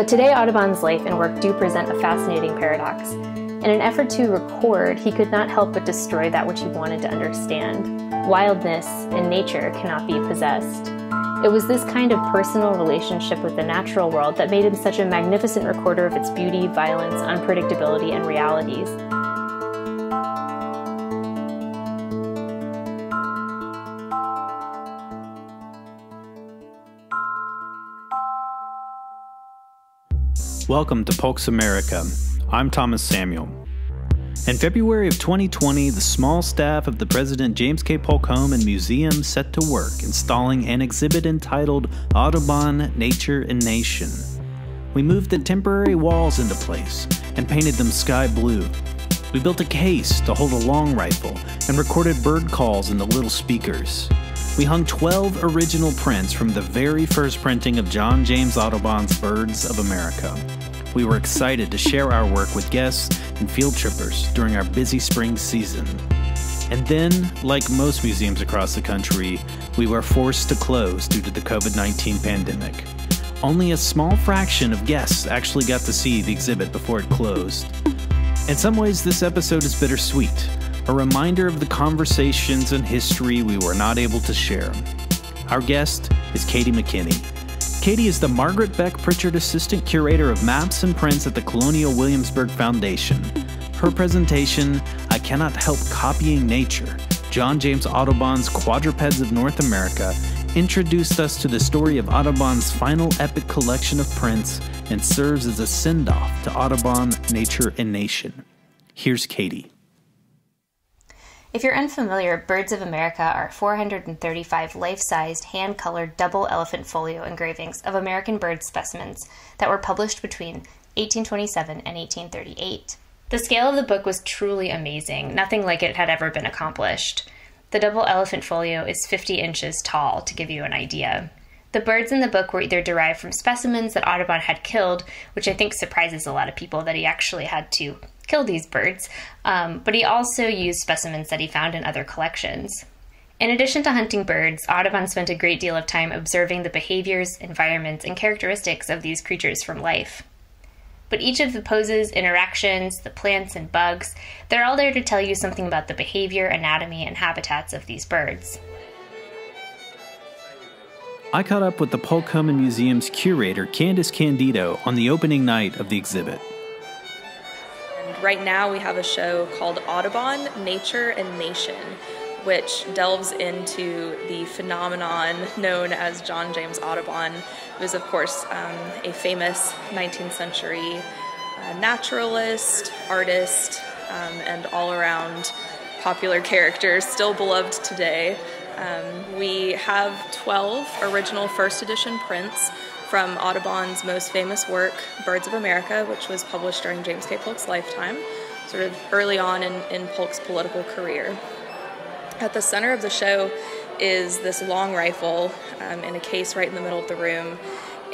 But today, Audubon's life and work do present a fascinating paradox. In an effort to record, he could not help but destroy that which he wanted to understand. Wildness and nature cannot be possessed. It was this kind of personal relationship with the natural world that made him such a magnificent recorder of its beauty, violence, unpredictability, and realities. Welcome to Polks America. I'm Thomas Samuel. In February of 2020, the small staff of the President James K. Polk Home and Museum set to work installing an exhibit entitled Audubon Nature and Nation. We moved the temporary walls into place and painted them sky blue. We built a case to hold a long rifle and recorded bird calls in the little speakers. We hung 12 original prints from the very first printing of John James Audubon's Birds of America. We were excited to share our work with guests and field trippers during our busy spring season. And then, like most museums across the country, we were forced to close due to the COVID 19 pandemic. Only a small fraction of guests actually got to see the exhibit before it closed. In some ways, this episode is bittersweet, a reminder of the conversations and history we were not able to share. Our guest is Katie McKinney. Katie is the Margaret Beck Pritchard Assistant Curator of Maps and Prints at the Colonial Williamsburg Foundation. Her presentation, I Cannot Help Copying Nature, John James Audubon's Quadrupeds of North America, introduced us to the story of Audubon's final epic collection of prints and serves as a send off to Audubon, Nature, and Nation. Here's Katie. If you're unfamiliar, Birds of America are 435 life sized, hand colored double elephant folio engravings of American bird specimens that were published between 1827 and 1838. The scale of the book was truly amazing, nothing like it had ever been accomplished. The double elephant folio is 50 inches tall, to give you an idea. The birds in the book were either derived from specimens that Audubon had killed, which I think surprises a lot of people that he actually had to kill these birds, um, but he also used specimens that he found in other collections. In addition to hunting birds, Audubon spent a great deal of time observing the behaviors, environments, and characteristics of these creatures from life. But each of the poses, interactions, the plants, and bugs, they're all there to tell you something about the behavior, anatomy, and habitats of these birds. I caught up with the Polk Home Museum's curator, Candice Candido, on the opening night of the exhibit right now we have a show called Audubon, Nature and Nation, which delves into the phenomenon known as John James Audubon, who is, of course, um, a famous 19th century uh, naturalist, artist, um, and all around popular character, still beloved today. Um, we have 12 original first edition prints from Audubon's most famous work, Birds of America, which was published during James K. Polk's lifetime, sort of early on in, in Polk's political career. At the center of the show is this long rifle um, in a case right in the middle of the room.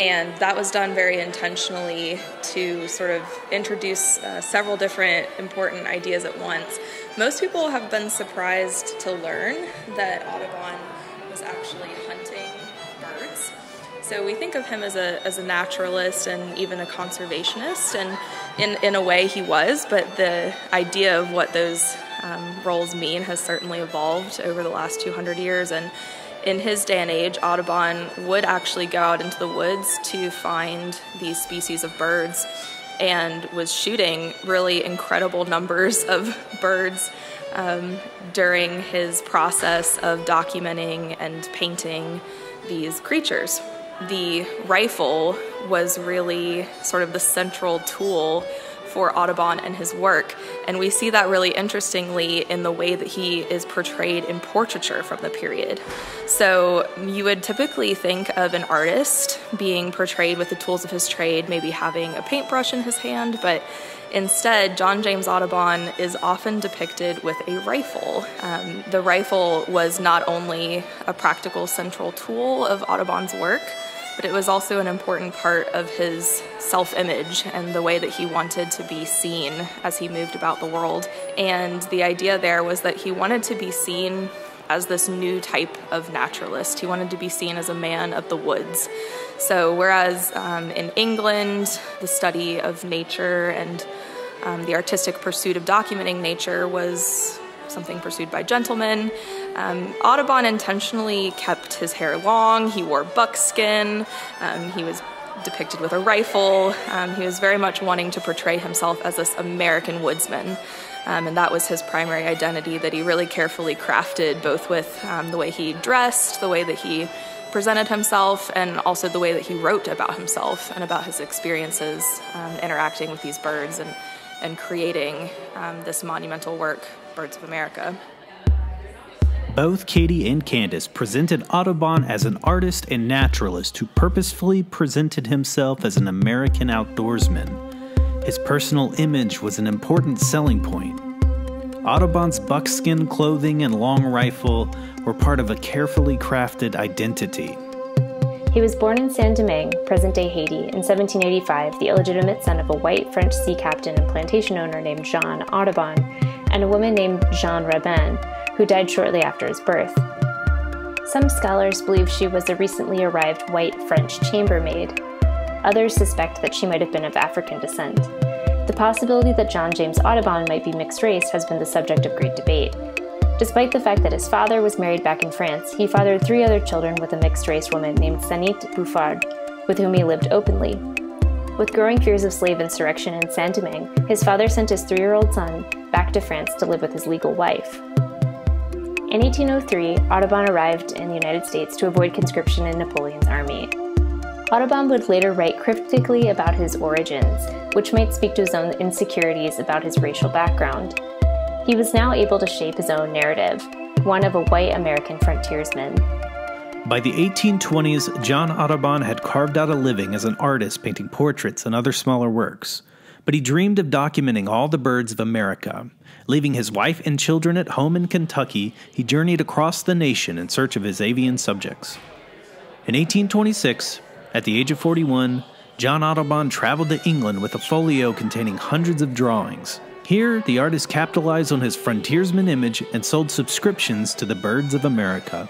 And that was done very intentionally to sort of introduce uh, several different important ideas at once. Most people have been surprised to learn that Audubon was actually so we think of him as a, as a naturalist and even a conservationist, and in, in a way he was, but the idea of what those um, roles mean has certainly evolved over the last 200 years. And in his day and age, Audubon would actually go out into the woods to find these species of birds and was shooting really incredible numbers of birds um, during his process of documenting and painting these creatures the rifle was really sort of the central tool for Audubon and his work. And we see that really interestingly in the way that he is portrayed in portraiture from the period. So you would typically think of an artist being portrayed with the tools of his trade, maybe having a paintbrush in his hand, but Instead, John James Audubon is often depicted with a rifle. Um, the rifle was not only a practical central tool of Audubon's work, but it was also an important part of his self image and the way that he wanted to be seen as he moved about the world. And the idea there was that he wanted to be seen as this new type of naturalist. He wanted to be seen as a man of the woods. So, whereas um, in England, the study of nature and um, the artistic pursuit of documenting nature was something pursued by gentlemen. Um, Audubon intentionally kept his hair long, he wore buckskin, um, he was depicted with a rifle. Um, he was very much wanting to portray himself as this American woodsman. Um, and that was his primary identity that he really carefully crafted, both with um, the way he dressed, the way that he presented himself, and also the way that he wrote about himself and about his experiences um, interacting with these birds and, and creating um, this monumental work, Birds of America. Both Katie and Candace presented Audubon as an artist and naturalist who purposefully presented himself as an American outdoorsman. His personal image was an important selling point. Audubon's buckskin clothing and long rifle were part of a carefully crafted identity. He was born in Saint Domingue, present day Haiti, in 1785, the illegitimate son of a white French sea captain and plantation owner named Jean Audubon and a woman named Jeanne Rabin, who died shortly after his birth. Some scholars believe she was a recently arrived white French chambermaid. Others suspect that she might have been of African descent. The possibility that John James Audubon might be mixed race has been the subject of great debate. Despite the fact that his father was married back in France, he fathered three other children with a mixed race woman named Sanit Bouffard, with whom he lived openly. With growing fears of slave insurrection in Saint Domingue, his father sent his three year old son back to France to live with his legal wife. In 1803, Audubon arrived in the United States to avoid conscription in Napoleon's army. Audubon would later write cryptically about his origins, which might speak to his own insecurities about his racial background. He was now able to shape his own narrative, one of a white American frontiersman. By the 1820s, John Audubon had carved out a living as an artist painting portraits and other smaller works but he dreamed of documenting all the birds of America. Leaving his wife and children at home in Kentucky, he journeyed across the nation in search of his avian subjects. In 1826, at the age of 41, John Audubon traveled to England with a folio containing hundreds of drawings. Here, the artist capitalized on his frontiersman image and sold subscriptions to the birds of America.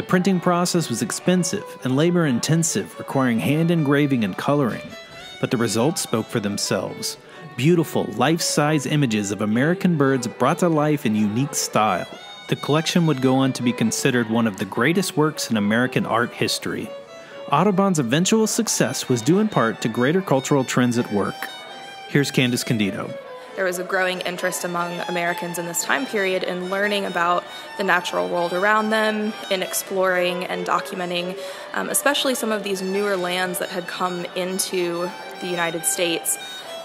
The printing process was expensive and labor intensive, requiring hand engraving and coloring but the results spoke for themselves. Beautiful, life size images of American birds brought to life in unique style. The collection would go on to be considered one of the greatest works in American art history. Audubon's eventual success was due in part to greater cultural trends at work. Here's Candace Candido there was a growing interest among Americans in this time period in learning about the natural world around them, in exploring and documenting, um, especially some of these newer lands that had come into the United States.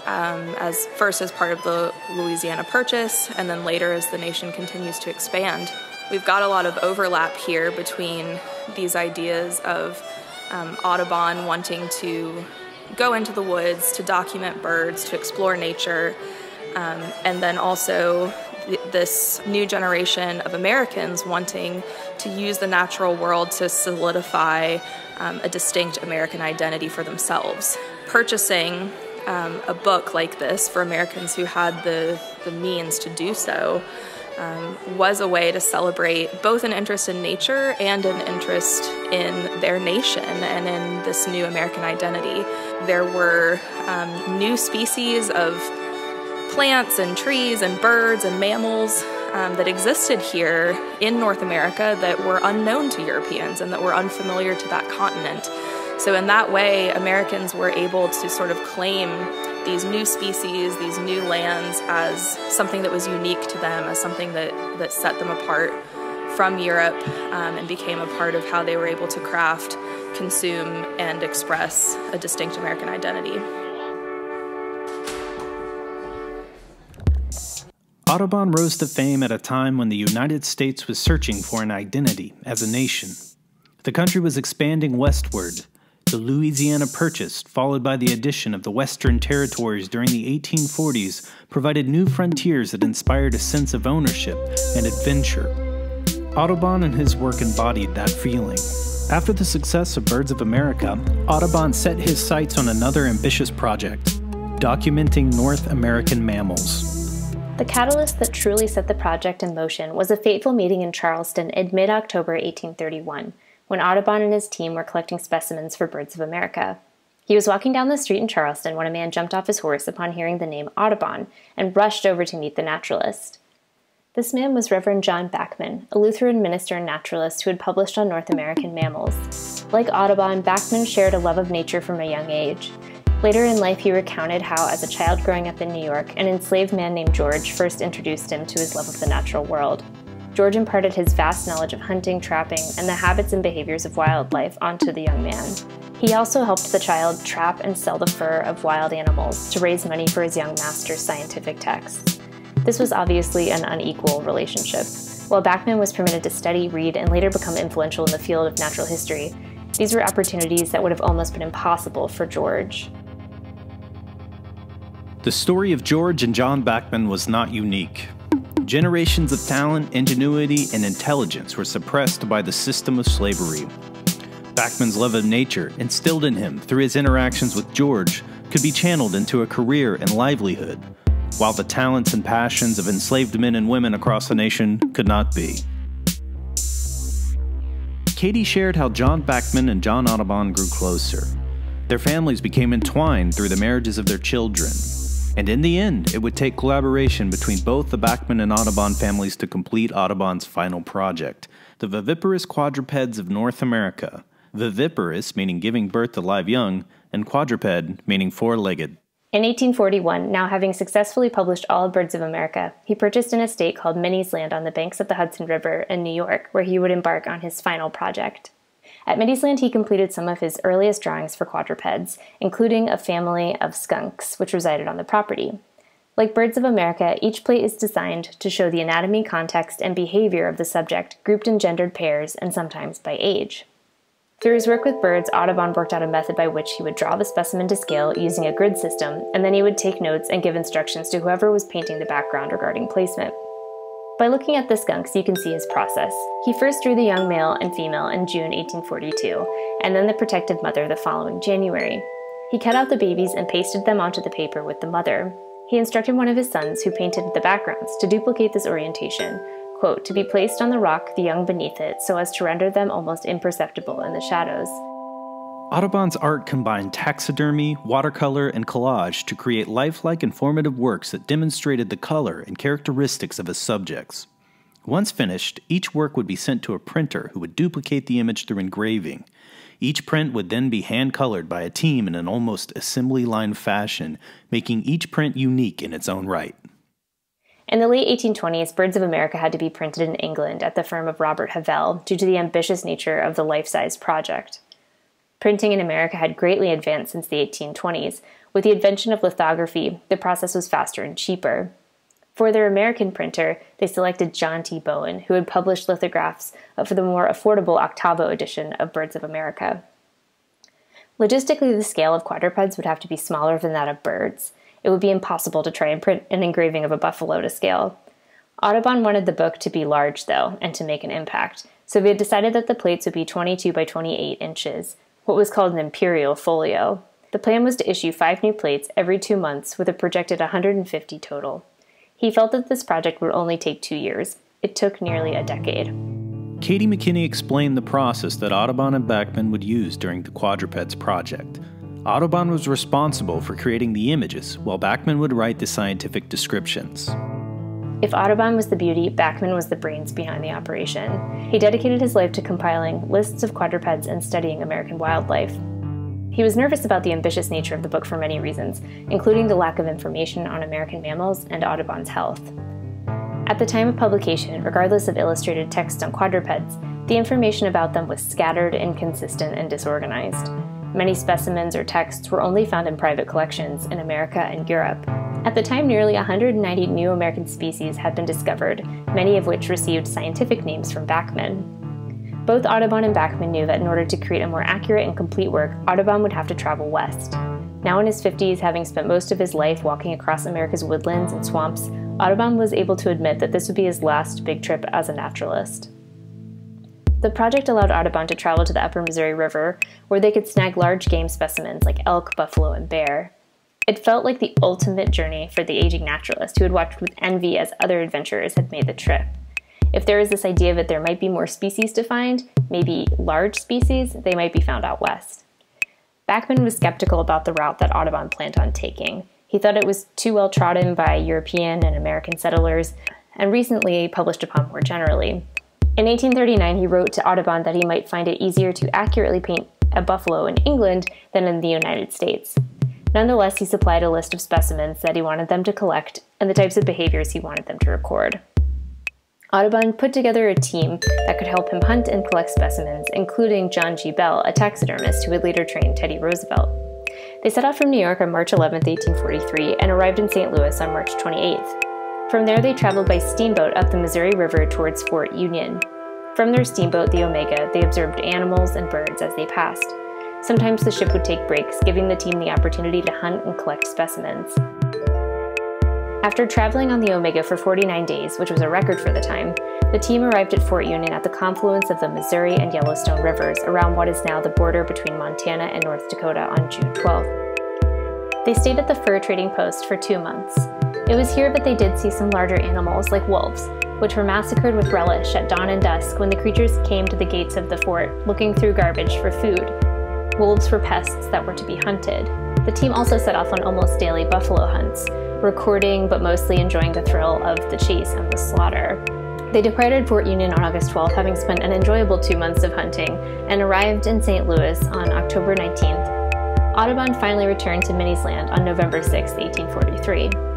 Um, as first as part of the Louisiana Purchase, and then later as the nation continues to expand. We've got a lot of overlap here between these ideas of um, Audubon wanting to go into the woods to document birds, to explore nature, um, and then also th- this new generation of Americans wanting to use the natural world to solidify um, a distinct American identity for themselves. Purchasing um, a book like this for Americans who had the, the means to do so um, was a way to celebrate both an interest in nature and an interest in their nation and in this new American identity. There were um, new species of plants and trees and birds and mammals um, that existed here in North America that were unknown to Europeans and that were unfamiliar to that continent. So, in that way, Americans were able to sort of claim these new species, these new lands, as something that was unique to them, as something that, that set them apart from Europe um, and became a part of how they were able to craft, consume, and express a distinct American identity. Audubon rose to fame at a time when the United States was searching for an identity as a nation. The country was expanding westward. The Louisiana Purchase, followed by the addition of the Western Territories during the 1840s, provided new frontiers that inspired a sense of ownership and adventure. Audubon and his work embodied that feeling. After the success of Birds of America, Audubon set his sights on another ambitious project documenting North American mammals. The catalyst that truly set the project in motion was a fateful meeting in Charleston in mid October 1831, when Audubon and his team were collecting specimens for Birds of America. He was walking down the street in Charleston when a man jumped off his horse upon hearing the name Audubon and rushed over to meet the naturalist. This man was Reverend John Bachman, a Lutheran minister and naturalist who had published on North American mammals. Like Audubon, Bachman shared a love of nature from a young age. Later in life, he recounted how, as a child growing up in New York, an enslaved man named George first introduced him to his love of the natural world. George imparted his vast knowledge of hunting, trapping, and the habits and behaviors of wildlife onto the young man. He also helped the child trap and sell the fur of wild animals to raise money for his young master's scientific texts. This was obviously an unequal relationship. While Bachman was permitted to study, read, and later become influential in the field of natural history, these were opportunities that would have almost been impossible for George. The story of George and John Bachman was not unique. Generations of talent, ingenuity, and intelligence were suppressed by the system of slavery. Bachman's love of nature, instilled in him through his interactions with George, could be channeled into a career and livelihood, while the talents and passions of enslaved men and women across the nation could not be. Katie shared how John Bachman and John Audubon grew closer. Their families became entwined through the marriages of their children, and in the end, it would take collaboration between both the Bachman and Audubon families to complete Audubon's final project, the viviparous quadrupeds of North America. Viviparous meaning giving birth to live young, and quadruped meaning four legged. In 1841, now having successfully published all Birds of America, he purchased an estate called Minnie's Land on the banks of the Hudson River in New York, where he would embark on his final project. At Land, he completed some of his earliest drawings for quadrupeds, including a family of skunks which resided on the property. Like Birds of America, each plate is designed to show the anatomy, context, and behavior of the subject, grouped in gendered pairs and sometimes by age. Through his work with birds, Audubon worked out a method by which he would draw the specimen to scale using a grid system, and then he would take notes and give instructions to whoever was painting the background regarding placement. By looking at the skunks, you can see his process. He first drew the young male and female in June 1842, and then the protective mother the following January. He cut out the babies and pasted them onto the paper with the mother. He instructed one of his sons, who painted the backgrounds, to duplicate this orientation, quote, to be placed on the rock, the young beneath it, so as to render them almost imperceptible in the shadows. Audubon's art combined taxidermy, watercolor, and collage to create lifelike informative works that demonstrated the color and characteristics of his subjects. Once finished, each work would be sent to a printer who would duplicate the image through engraving. Each print would then be hand colored by a team in an almost assembly line fashion, making each print unique in its own right. In the late 1820s, Birds of America had to be printed in England at the firm of Robert Havell due to the ambitious nature of the life size project. Printing in America had greatly advanced since the 1820s. With the invention of lithography, the process was faster and cheaper. For their American printer, they selected John T. Bowen, who had published lithographs for the more affordable octavo edition of Birds of America. Logistically, the scale of quadrupeds would have to be smaller than that of birds. It would be impossible to try and print an engraving of a buffalo to scale. Audubon wanted the book to be large, though, and to make an impact, so they had decided that the plates would be 22 by 28 inches, what was called an imperial folio. The plan was to issue five new plates every two months with a projected 150 total. He felt that this project would only take two years. It took nearly a decade. Katie McKinney explained the process that Audubon and Bachman would use during the Quadrupeds project. Audubon was responsible for creating the images, while Bachman would write the scientific descriptions. If Audubon was the beauty, Bachman was the brains behind the operation. He dedicated his life to compiling lists of quadrupeds and studying American wildlife. He was nervous about the ambitious nature of the book for many reasons, including the lack of information on American mammals and Audubon's health. At the time of publication, regardless of illustrated text on quadrupeds, the information about them was scattered, inconsistent, and disorganized. Many specimens or texts were only found in private collections in America and Europe, at the time, nearly 190 new American species had been discovered, many of which received scientific names from Bachman. Both Audubon and Bachman knew that in order to create a more accurate and complete work, Audubon would have to travel west. Now in his 50s, having spent most of his life walking across America's woodlands and swamps, Audubon was able to admit that this would be his last big trip as a naturalist. The project allowed Audubon to travel to the upper Missouri River, where they could snag large game specimens like elk, buffalo, and bear. It felt like the ultimate journey for the aging naturalist who had watched with envy as other adventurers had made the trip. If there was this idea that there might be more species to find, maybe large species, they might be found out west. Bachman was skeptical about the route that Audubon planned on taking. He thought it was too well trodden by European and American settlers, and recently published upon more generally. In 1839, he wrote to Audubon that he might find it easier to accurately paint a buffalo in England than in the United States. Nonetheless, he supplied a list of specimens that he wanted them to collect and the types of behaviors he wanted them to record. Audubon put together a team that could help him hunt and collect specimens, including John G. Bell, a taxidermist who would later train Teddy Roosevelt. They set out from New York on March 11, 1843, and arrived in St. Louis on March 28th. From there, they traveled by steamboat up the Missouri River towards Fort Union. From their steamboat, the Omega, they observed animals and birds as they passed. Sometimes the ship would take breaks, giving the team the opportunity to hunt and collect specimens. After traveling on the Omega for 49 days, which was a record for the time, the team arrived at Fort Union at the confluence of the Missouri and Yellowstone rivers around what is now the border between Montana and North Dakota on June 12. They stayed at the fur trading post for two months. It was here that they did see some larger animals like wolves, which were massacred with relish at dawn and dusk when the creatures came to the gates of the fort looking through garbage for food. Wolves were pests that were to be hunted. The team also set off on almost daily buffalo hunts, recording but mostly enjoying the thrill of the chase and the slaughter. They departed Fort Union on August 12th, having spent an enjoyable two months of hunting, and arrived in St. Louis on October 19th. Audubon finally returned to Minnie's Land on November 6, 1843.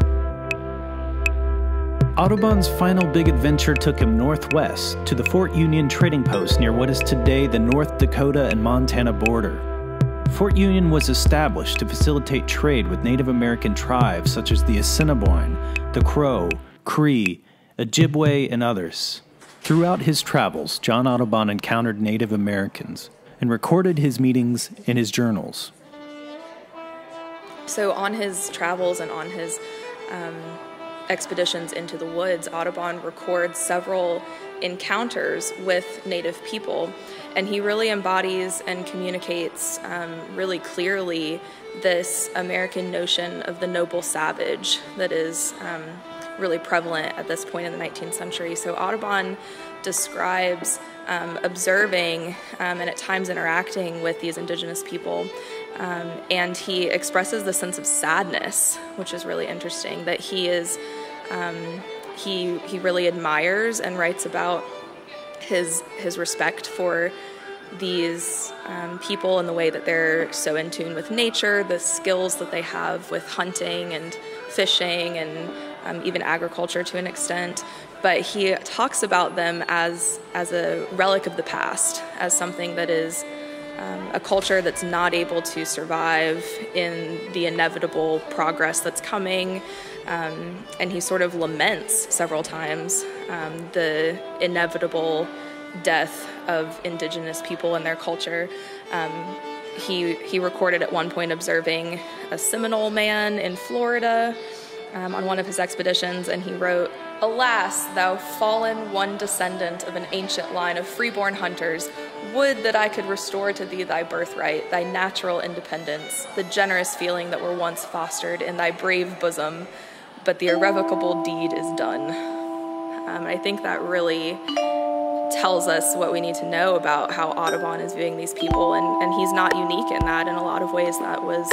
Audubon's final big adventure took him northwest to the Fort Union trading post near what is today the North Dakota and Montana border. Fort Union was established to facilitate trade with Native American tribes such as the Assiniboine, the Crow, Cree, Ojibwe, and others. Throughout his travels, John Audubon encountered Native Americans and recorded his meetings in his journals. So, on his travels and on his um, expeditions into the woods, Audubon records several encounters with Native people, and he really embodies and communicates um, really clearly this American notion of the noble savage that is um, really prevalent at this point in the 19th century. So Audubon describes um, observing um, and at times interacting with these indigenous people. Um, and he expresses the sense of sadness, which is really interesting, that he is um, he he really admires and writes about his his respect for these um, people and the way that they're so in tune with nature, the skills that they have with hunting and fishing and um, even agriculture to an extent. But he talks about them as as a relic of the past, as something that is um, a culture that's not able to survive in the inevitable progress that's coming. Um, and he sort of laments several times um, the inevitable death of indigenous people and their culture. Um, he, he recorded at one point observing a Seminole man in Florida um, on one of his expeditions, and he wrote, Alas, thou fallen one descendant of an ancient line of freeborn hunters, would that I could restore to thee thy birthright, thy natural independence, the generous feeling that were once fostered in thy brave bosom, but the irrevocable deed is done. Um, I think that really tells us what we need to know about how Audubon is viewing these people, and, and he's not unique in that. In a lot of ways, that was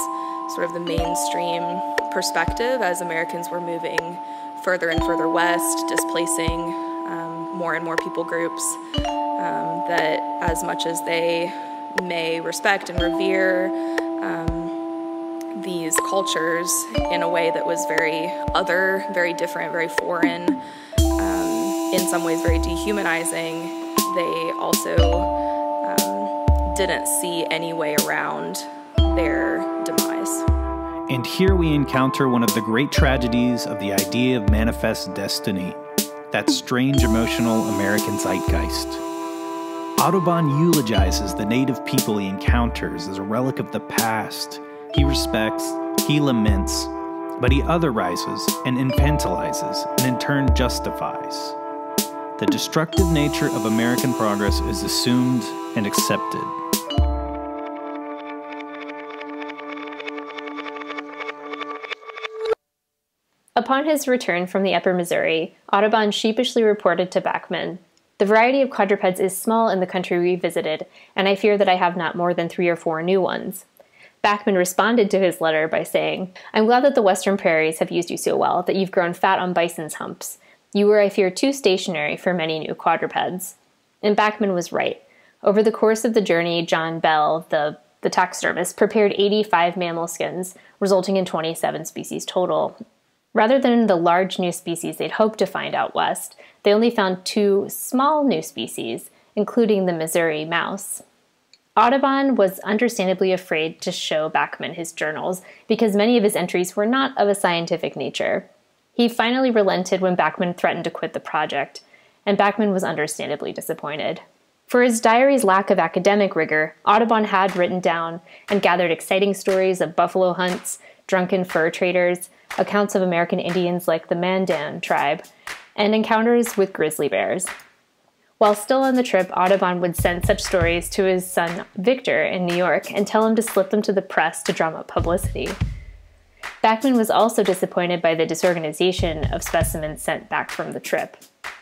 sort of the mainstream perspective as Americans were moving further and further west, displacing um, more and more people groups. Um, that as much as they may respect and revere um, these cultures in a way that was very other, very different, very foreign, um, in some ways very dehumanizing, they also um, didn't see any way around their demise. And here we encounter one of the great tragedies of the idea of manifest destiny that strange emotional American zeitgeist. Audubon eulogizes the native people he encounters as a relic of the past. He respects, he laments, but he otherizes and infantilizes, and in turn justifies. The destructive nature of American progress is assumed and accepted. Upon his return from the upper Missouri, Audubon sheepishly reported to Bachman The variety of quadrupeds is small in the country we visited, and I fear that I have not more than three or four new ones. Bachman responded to his letter by saying, I'm glad that the western prairies have used you so well that you've grown fat on bison's humps. You were, I fear, too stationary for many new quadrupeds. And Bachman was right. Over the course of the journey, John Bell, the, the taxidermist, prepared 85 mammal skins, resulting in 27 species total. Rather than the large new species they'd hoped to find out west, they only found two small new species, including the Missouri mouse. Audubon was understandably afraid to show Bachman his journals because many of his entries were not of a scientific nature. He finally relented when Bachman threatened to quit the project, and Bachman was understandably disappointed. For his diary's lack of academic rigor, Audubon had written down and gathered exciting stories of buffalo hunts, drunken fur traders, accounts of American Indians like the Mandan tribe, and encounters with grizzly bears. While still on the trip, Audubon would send such stories to his son Victor in New York and tell him to slip them to the press to drum up publicity. Bachman was also disappointed by the disorganization of specimens sent back from the trip.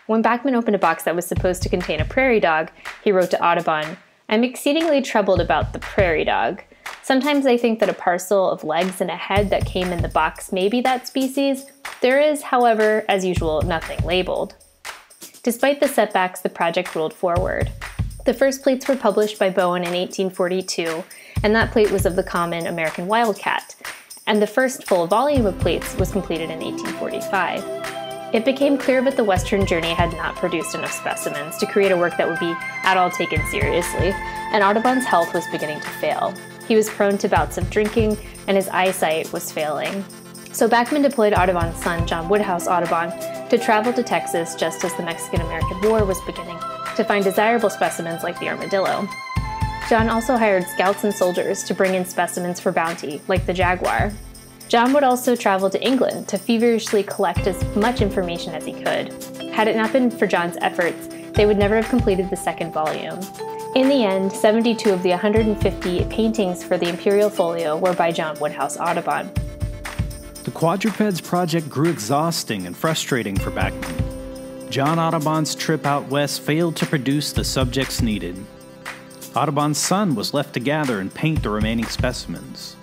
When Bachman opened a box that was supposed to contain a prairie dog, he wrote to Audubon, I'm exceedingly troubled about the prairie dog. Sometimes I think that a parcel of legs and a head that came in the box may be that species. There is, however, as usual, nothing labeled. Despite the setbacks, the project rolled forward. The first plates were published by Bowen in 1842, and that plate was of the common American wildcat, and the first full volume of plates was completed in 1845. It became clear that the Western journey had not produced enough specimens to create a work that would be at all taken seriously, and Audubon's health was beginning to fail. He was prone to bouts of drinking, and his eyesight was failing. So Bachman deployed Audubon's son, John Woodhouse Audubon, to travel to Texas just as the Mexican American War was beginning to find desirable specimens like the armadillo. John also hired scouts and soldiers to bring in specimens for bounty, like the jaguar. John would also travel to England to feverishly collect as much information as he could. Had it not been for John's efforts, they would never have completed the second volume. In the end, 72 of the 150 paintings for the Imperial Folio were by John Woodhouse Audubon. The Quadrupeds project grew exhausting and frustrating for Bachman. John Audubon's trip out west failed to produce the subjects needed. Audubon's son was left to gather and paint the remaining specimens.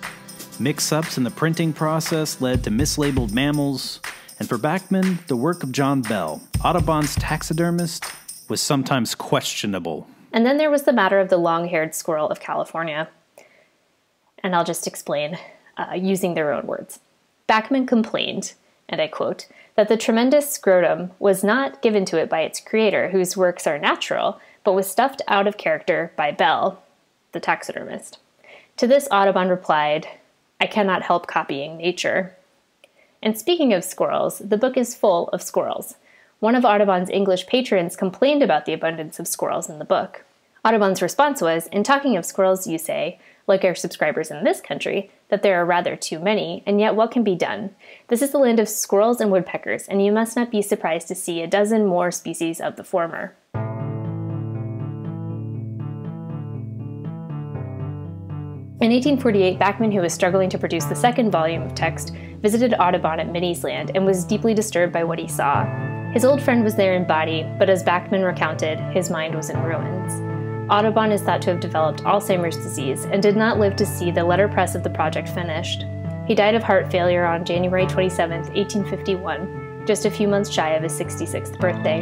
Mix ups in the printing process led to mislabeled mammals, and for Bachman, the work of John Bell, Audubon's taxidermist, was sometimes questionable. And then there was the matter of the long haired squirrel of California. And I'll just explain uh, using their own words. Bachman complained, and I quote, that the tremendous scrotum was not given to it by its creator, whose works are natural, but was stuffed out of character by Bell, the taxidermist. To this, Audubon replied, I cannot help copying nature. And speaking of squirrels, the book is full of squirrels. One of Audubon's English patrons complained about the abundance of squirrels in the book. Audubon's response was In talking of squirrels, you say, like our subscribers in this country, that there are rather too many, and yet what can be done? This is the land of squirrels and woodpeckers, and you must not be surprised to see a dozen more species of the former. In 1848, Bachman, who was struggling to produce the second volume of text, visited Audubon at Minnie's Land and was deeply disturbed by what he saw. His old friend was there in body, but as Bachman recounted, his mind was in ruins. Audubon is thought to have developed Alzheimer's disease and did not live to see the letterpress of the project finished. He died of heart failure on January 27, 1851, just a few months shy of his 66th birthday.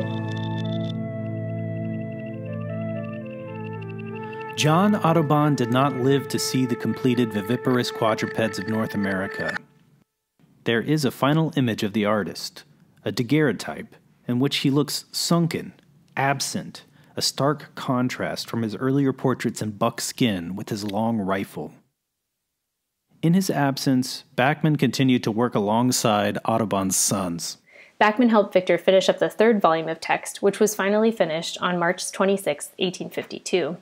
John Audubon did not live to see the completed viviparous quadrupeds of North America. There is a final image of the artist, a daguerreotype, in which he looks sunken, absent, a stark contrast from his earlier portraits in buckskin with his long rifle. In his absence, Bachman continued to work alongside Audubon's sons. Bachman helped Victor finish up the third volume of text, which was finally finished on March 26, 1852.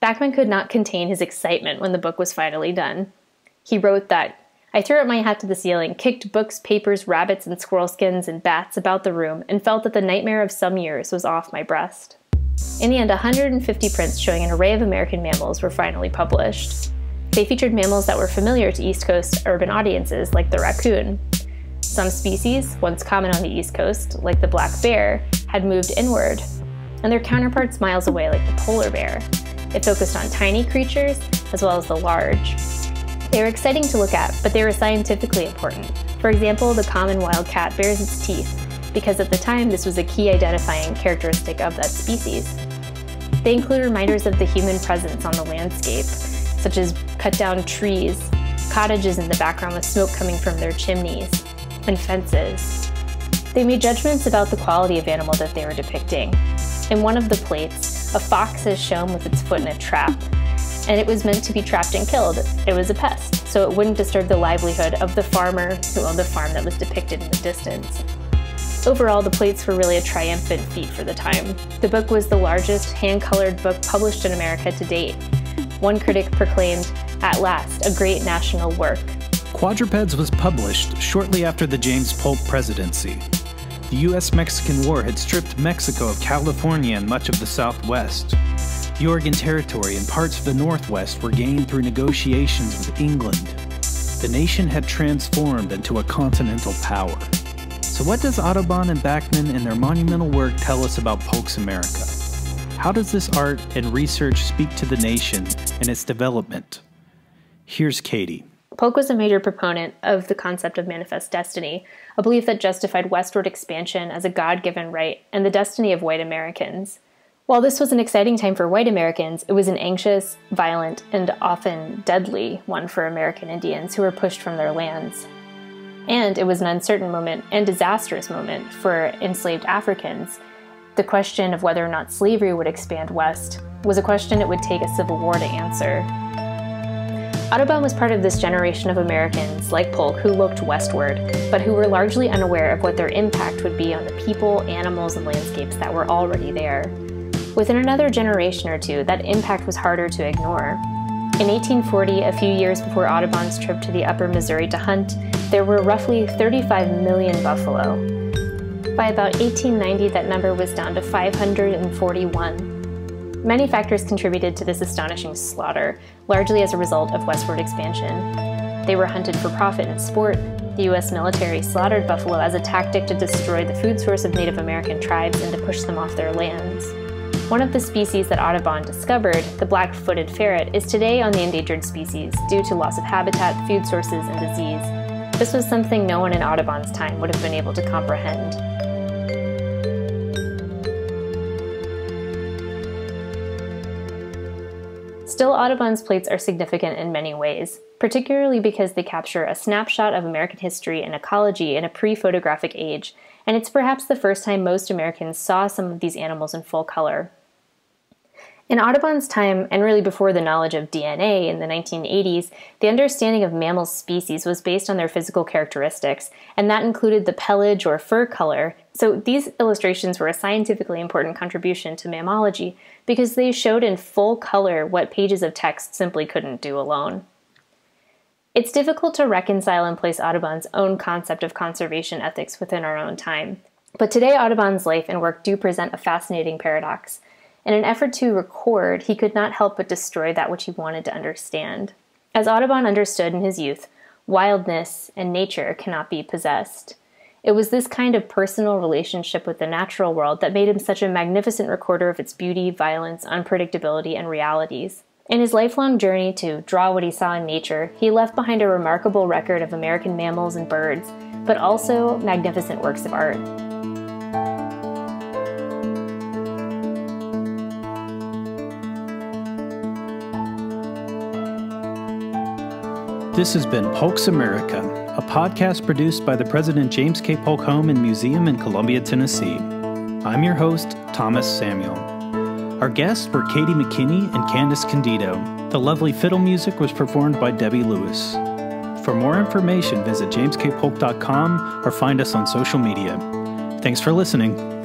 Bachman could not contain his excitement when the book was finally done. He wrote that I threw up my hat to the ceiling, kicked books, papers, rabbits, and squirrel skins and bats about the room, and felt that the nightmare of some years was off my breast. In the end, 150 prints showing an array of American mammals were finally published. They featured mammals that were familiar to East Coast urban audiences, like the raccoon. Some species, once common on the East Coast, like the black bear, had moved inward, and their counterparts miles away, like the polar bear. It focused on tiny creatures as well as the large. They were exciting to look at, but they were scientifically important. For example, the common wild cat bares its teeth, because at the time this was a key identifying characteristic of that species. They include reminders of the human presence on the landscape, such as cut down trees, cottages in the background with smoke coming from their chimneys, and fences. They made judgments about the quality of animal that they were depicting. In one of the plates, a fox is shown with its foot in a trap, and it was meant to be trapped and killed. It was a pest, so it wouldn't disturb the livelihood of the farmer who owned the farm that was depicted in the distance. Overall, the plates were really a triumphant feat for the time. The book was the largest hand-colored book published in America to date. One critic proclaimed, at last, a great national work. Quadrupeds was published shortly after the James Polk presidency. The U.S. Mexican War had stripped Mexico of California and much of the Southwest. The Oregon Territory and parts of the Northwest were gained through negotiations with England. The nation had transformed into a continental power. So, what does Audubon and Bachman and their monumental work tell us about Polk's America? How does this art and research speak to the nation and its development? Here's Katie. Polk was a major proponent of the concept of manifest destiny, a belief that justified westward expansion as a God given right and the destiny of white Americans. While this was an exciting time for white Americans, it was an anxious, violent, and often deadly one for American Indians who were pushed from their lands. And it was an uncertain moment and disastrous moment for enslaved Africans. The question of whether or not slavery would expand west was a question it would take a civil war to answer. Audubon was part of this generation of Americans, like Polk, who looked westward, but who were largely unaware of what their impact would be on the people, animals, and landscapes that were already there. Within another generation or two, that impact was harder to ignore. In 1840, a few years before Audubon's trip to the upper Missouri to hunt, there were roughly 35 million buffalo. By about 1890, that number was down to 541. Many factors contributed to this astonishing slaughter, largely as a result of westward expansion. They were hunted for profit and sport. The U.S. military slaughtered buffalo as a tactic to destroy the food source of Native American tribes and to push them off their lands. One of the species that Audubon discovered, the black-footed ferret, is today on the endangered species due to loss of habitat, food sources, and disease. This was something no one in Audubon's time would have been able to comprehend. Still, Audubon's plates are significant in many ways, particularly because they capture a snapshot of American history and ecology in a pre photographic age, and it's perhaps the first time most Americans saw some of these animals in full color. In Audubon's time, and really before the knowledge of DNA in the 1980s, the understanding of mammal species was based on their physical characteristics, and that included the pelage or fur color. So these illustrations were a scientifically important contribution to mammalogy because they showed in full color what pages of text simply couldn't do alone. It's difficult to reconcile and place Audubon's own concept of conservation ethics within our own time. But today, Audubon's life and work do present a fascinating paradox. In an effort to record, he could not help but destroy that which he wanted to understand. As Audubon understood in his youth, wildness and nature cannot be possessed. It was this kind of personal relationship with the natural world that made him such a magnificent recorder of its beauty, violence, unpredictability, and realities. In his lifelong journey to draw what he saw in nature, he left behind a remarkable record of American mammals and birds, but also magnificent works of art. This has been Polk's America, a podcast produced by the President James K. Polk Home and Museum in Columbia, Tennessee. I'm your host, Thomas Samuel. Our guests were Katie McKinney and Candice Candido. The lovely fiddle music was performed by Debbie Lewis. For more information, visit jameskpolk.com or find us on social media. Thanks for listening.